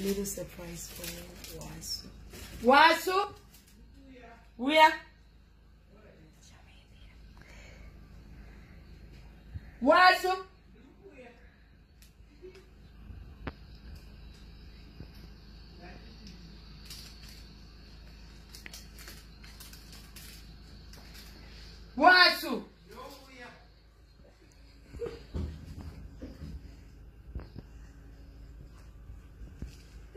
little surprise for. Wasu. Wasu? Where? Wasu?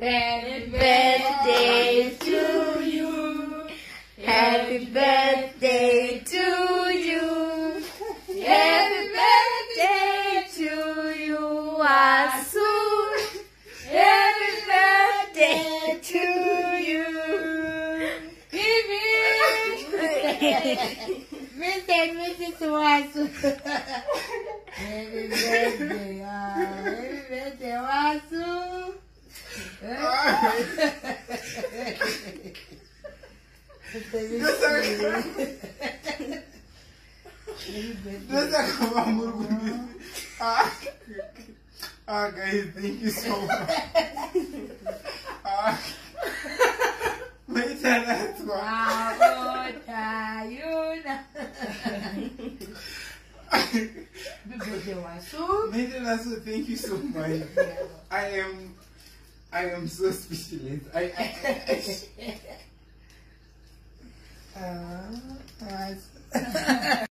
Happy birthday to you. Happy birthday to you. Happy birthday to you, Wasu. Happy birthday to you. Mr. and Mrs. Wasu. Happy birthday, ah, happy birthday, Wasu. Dosa acabar murmurando. Ah, ah, guys, thank you so much. Ah, wait, that's why. Wow, Tayuna. Happy birthday, Wasu. Wait, that's thank you so much. I am, I am so speechless. I, I, I, I Ah, Wasu.